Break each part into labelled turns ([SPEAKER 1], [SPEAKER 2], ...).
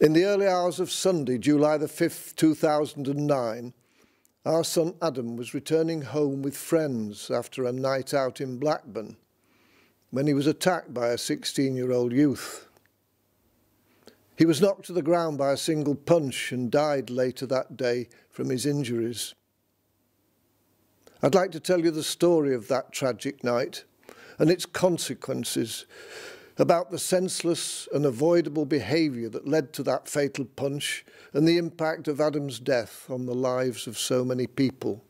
[SPEAKER 1] In the early hours of Sunday, July the 5th, 2009, our son Adam was returning home with friends after a night out in Blackburn when he was attacked by a 16-year-old youth. He was knocked to the ground by a single punch and died later that day from his injuries. I'd like to tell you the story of that tragic night and its consequences about the senseless and avoidable behaviour that led to that fatal punch and the impact of Adam's death on the lives of so many people.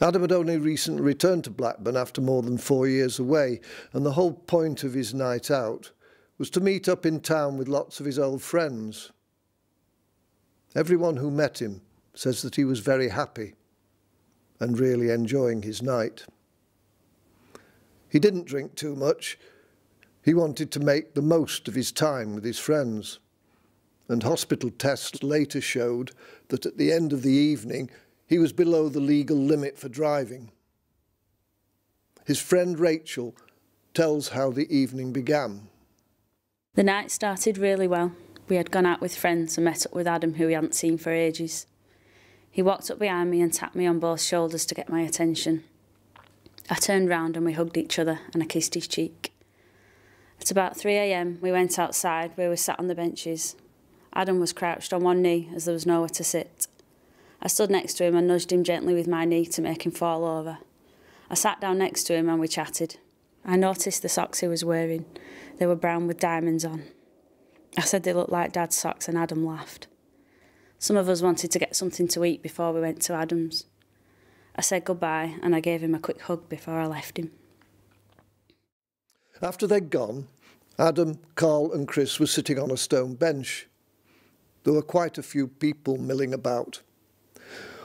[SPEAKER 1] Adam had only recently returned to Blackburn after more than four years away, and the whole point of his night out was to meet up in town with lots of his old friends. Everyone who met him says that he was very happy and really enjoying his night. He didn't drink too much. He wanted to make the most of his time with his friends. And hospital tests later showed that at the end of the evening, he was below the legal limit for driving. His friend Rachel tells how the evening began.
[SPEAKER 2] The night started really well. We had gone out with friends and met up with Adam, who we hadn't seen for ages. He walked up behind me and tapped me on both shoulders to get my attention. I turned round and we hugged each other and I kissed his cheek. At about 3am, we went outside where we sat on the benches. Adam was crouched on one knee as there was nowhere to sit. I stood next to him and nudged him gently with my knee to make him fall over. I sat down next to him and we chatted. I noticed the socks he was wearing. They were brown with diamonds on. I said they looked like Dad's socks and Adam laughed. Some of us wanted to get something to eat before we went to Adam's. I said goodbye and I gave him a quick hug before I left him.
[SPEAKER 1] After they'd gone, Adam, Carl, and Chris were sitting on a stone bench. There were quite a few people milling about.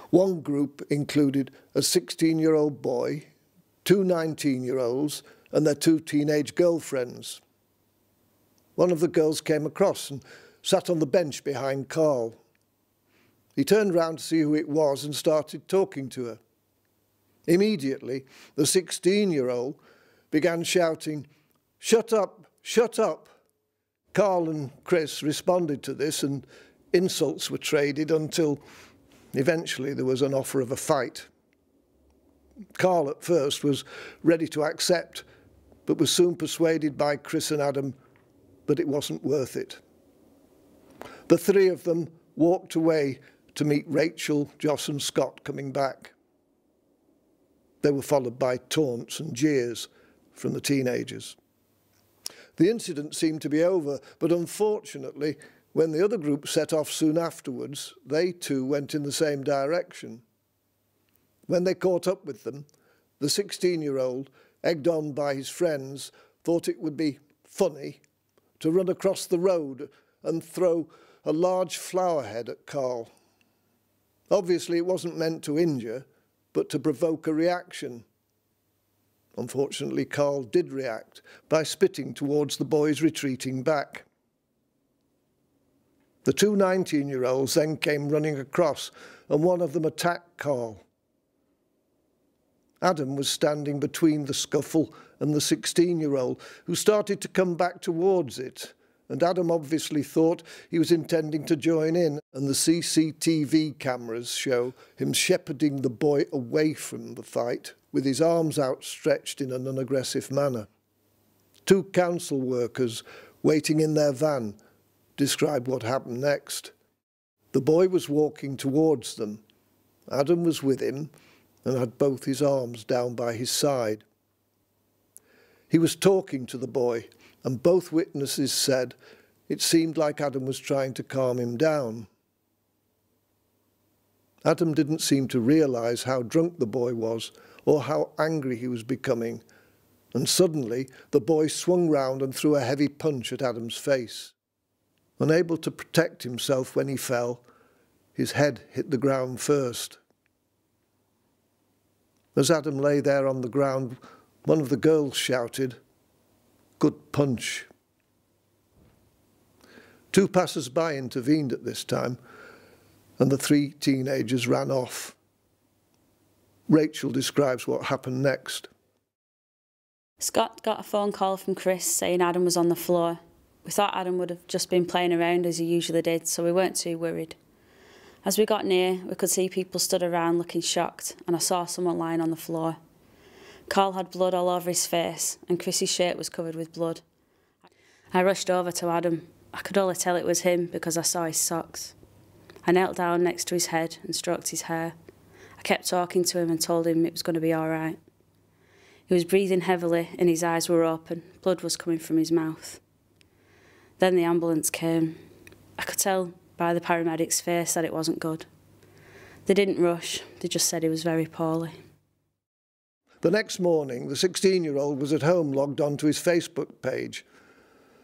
[SPEAKER 1] One group included a 16 year old boy, two 19 year olds, and their two teenage girlfriends. One of the girls came across and sat on the bench behind Carl. He turned round to see who it was and started talking to her. Immediately, the 16 year old began shouting, Shut up, shut up. Carl and Chris responded to this and insults were traded until Eventually, there was an offer of a fight. Carl at first was ready to accept, but was soon persuaded by Chris and Adam that it wasn't worth it. The three of them walked away to meet Rachel, Joss and Scott coming back. They were followed by taunts and jeers from the teenagers. The incident seemed to be over, but unfortunately, when the other group set off soon afterwards, they too went in the same direction. When they caught up with them, the 16-year-old, egged on by his friends, thought it would be funny to run across the road and throw a large flower head at Carl. Obviously, it wasn't meant to injure, but to provoke a reaction. Unfortunately, Carl did react by spitting towards the boys retreating back. The two 19-year-olds then came running across, and one of them attacked Carl. Adam was standing between the scuffle and the 16-year-old, who started to come back towards it, and Adam obviously thought he was intending to join in, and the CCTV cameras show him shepherding the boy away from the fight with his arms outstretched in an unaggressive manner. Two council workers waiting in their van described what happened next. The boy was walking towards them. Adam was with him and had both his arms down by his side. He was talking to the boy, and both witnesses said it seemed like Adam was trying to calm him down. Adam didn't seem to realize how drunk the boy was or how angry he was becoming, and suddenly the boy swung round and threw a heavy punch at Adam's face. Unable to protect himself when he fell, his head hit the ground first. As Adam lay there on the ground, one of the girls shouted, Good punch. Two passers-by intervened at this time, and the three teenagers ran off. Rachel describes what happened next.
[SPEAKER 2] Scott got a phone call from Chris saying Adam was on the floor We thought Adam would have just been playing around as he usually did, so we weren't too worried. As we got near, we could see people stood around looking shocked, and I saw someone lying on the floor. Carl had blood all over his face, and Chris's shirt was covered with blood. I rushed over to Adam. I could only tell it was him because I saw his socks. I knelt down next to his head and stroked his hair. I kept talking to him and told him it was going to be all right. He was breathing heavily and his eyes were open. Blood was coming from his mouth. Then the ambulance came. I could tell by the paramedic's face that it wasn't good. They didn't rush, they just said he was very poorly.
[SPEAKER 1] The next morning, the 16 year old was at home logged onto his Facebook page.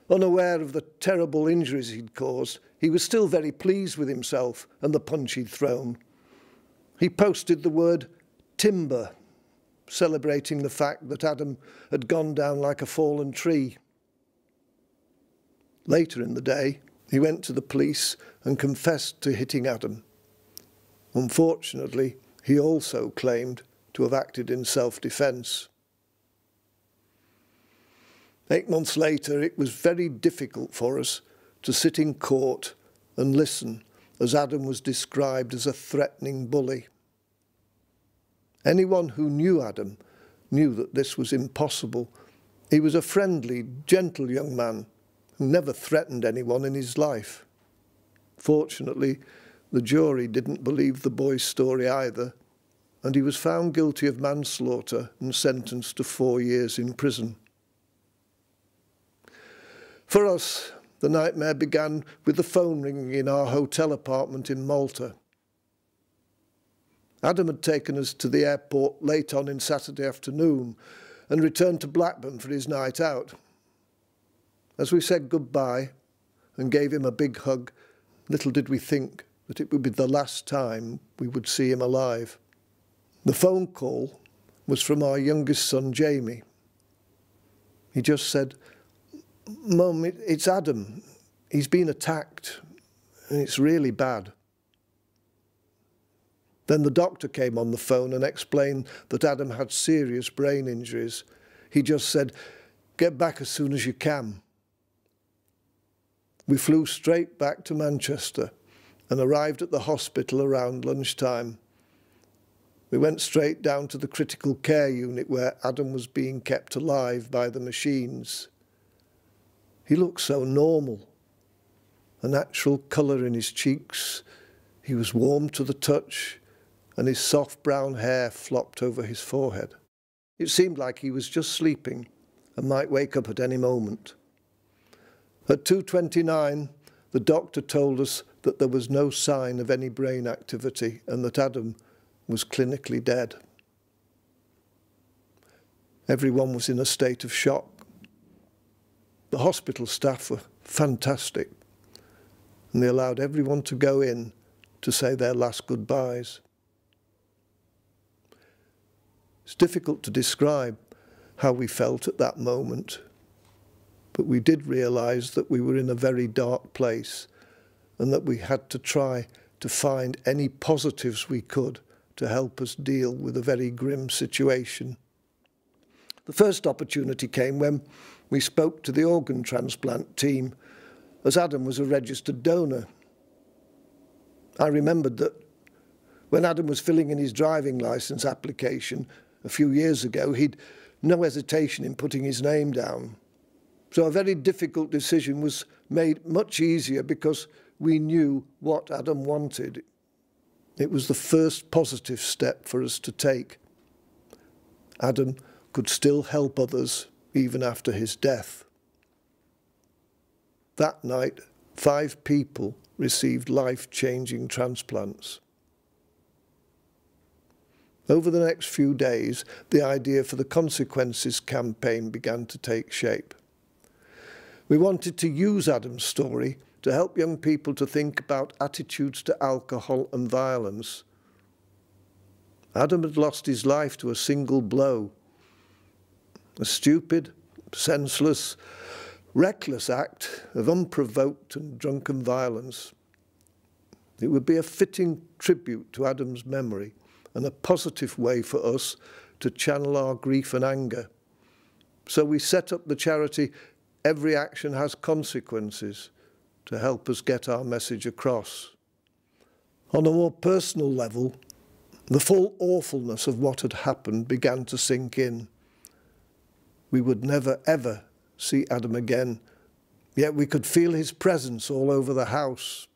[SPEAKER 1] Unaware of the terrible injuries he'd caused, he was still very pleased with himself and the punch he'd thrown. He posted the word timber, celebrating the fact that Adam had gone down like a fallen tree. Later in the day, he went to the police and confessed to hitting Adam. Unfortunately, he also claimed to have acted in self-defence. Eight months later, it was very difficult for us to sit in court and listen as Adam was described as a threatening bully. Anyone who knew Adam knew that this was impossible. He was a friendly, gentle young man who never threatened anyone in his life. Fortunately, the jury didn't believe the boy's story either, and he was found guilty of manslaughter and sentenced to four years in prison. For us, the nightmare began with the phone ringing in our hotel apartment in Malta. Adam had taken us to the airport late on in Saturday afternoon and returned to Blackburn for his night out. As we said goodbye and gave him a big hug, little did we think that it would be the last time we would see him alive. The phone call was from our youngest son, Jamie. He just said, Mum, it's Adam. He's been attacked, and it's really bad. Then the doctor came on the phone and explained that Adam had serious brain injuries. He just said, Get back as soon as you can. We flew straight back to Manchester and arrived at the hospital around lunchtime. We went straight down to the critical care unit where Adam was being kept alive by the machines. He looked so normal. A natural colour in his cheeks. He was warm to the touch, and his soft brown hair flopped over his forehead. It seemed like he was just sleeping and might wake up at any moment. At 2.29, the doctor told us that there was no sign of any brain activity and that Adam was clinically dead. Everyone was in a state of shock. The hospital staff were fantastic, and they allowed everyone to go in to say their last goodbyes. It's difficult to describe how we felt at that moment, but we did realise that we were in a very dark place and that we had to try to find any positives we could to help us deal with a very grim situation. The first opportunity came when we spoke to the organ transplant team as Adam was a registered donor. I remembered that when Adam was filling in his driving licence application a few years ago, he'd no hesitation in putting his name down. So a very difficult decision was made much easier because we knew what Adam wanted. It was the first positive step for us to take. Adam could still help others even after his death. That night, five people received life-changing transplants. Over the next few days, the idea for the Consequences campaign began to take shape. We wanted to use Adam's story to help young people to think about attitudes to alcohol and violence. Adam had lost his life to a single blow a stupid, senseless, reckless act of unprovoked and drunken violence. It would be a fitting tribute to Adam's memory and a positive way for us to channel our grief and anger. So we set up the charity every action has consequences to help us get our message across. On a more personal level, the full awfulness of what had happened began to sink in. We would never, ever see Adam again, yet we could feel his presence all over the house.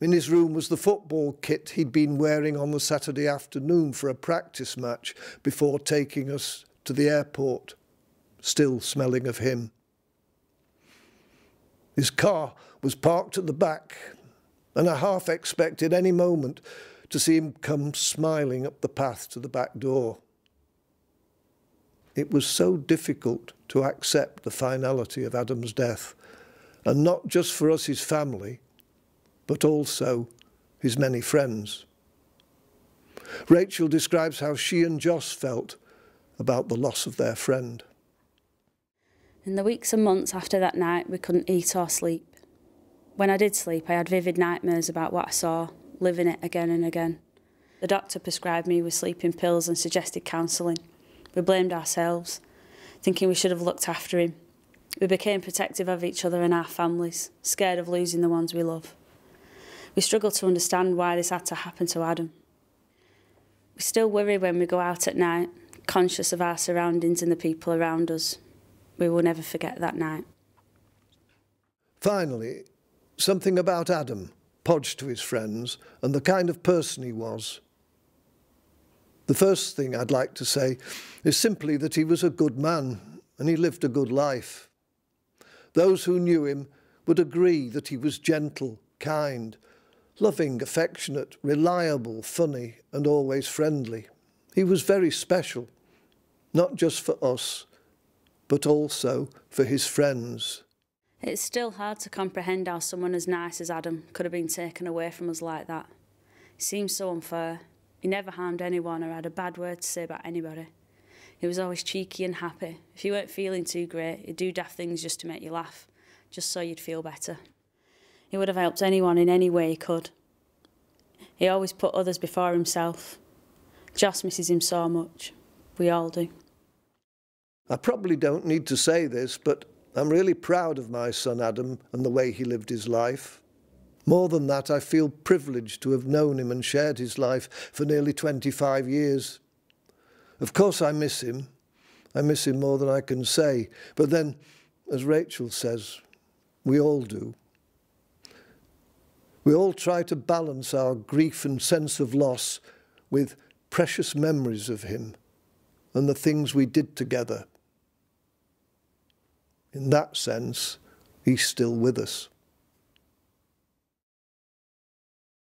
[SPEAKER 1] In his room was the football kit he'd been wearing on the Saturday afternoon for a practice match before taking us to the airport, still smelling of him. His car was parked at the back, and I half expected any moment to see him come smiling up the path to the back door. It was so difficult to accept the finality of Adam's death, and not just for us, his family, but also his many friends. Rachel describes how she and Joss felt about the loss of their friend.
[SPEAKER 2] In the weeks and months after that night, we couldn't eat or sleep. When I did sleep, I had vivid nightmares about what I saw, living it again and again. The doctor prescribed me with sleeping pills and suggested counselling. We blamed ourselves, thinking we should have looked after him. We became protective of each other and our families, scared of losing the ones we love. We struggled to understand why this had to happen to Adam. We still worry when we go out at night, conscious of our surroundings and the people around us. We will never forget that night.
[SPEAKER 1] Finally, something about Adam, Podge to his friends, and the kind of person he was. The first thing I'd like to say is simply that he was a good man and he lived a good life. Those who knew him would agree that he was gentle, kind, loving, affectionate, reliable, funny, and always friendly. He was very special, not just for us, but also for his friends.
[SPEAKER 2] It's still hard to comprehend how someone as nice as Adam could have been taken away from us like that. It seems so unfair. He never harmed anyone or had a bad word to say about anybody. He was always cheeky and happy. If you weren't feeling too great, he'd do daft things just to make you laugh, just so you'd feel better. He would have helped anyone in any way he could. He always put others before himself. Joss misses him so much. We all do.
[SPEAKER 1] I probably don't need to say this, but I'm really proud of my son Adam and the way he lived his life. More than that, I feel privileged to have known him and shared his life for nearly 25 years. Of course, I miss him. I miss him more than I can say. But then, as Rachel says, we all do. We all try to balance our grief and sense of loss with precious memories of him and the things we did together. In that sense, he's still with us.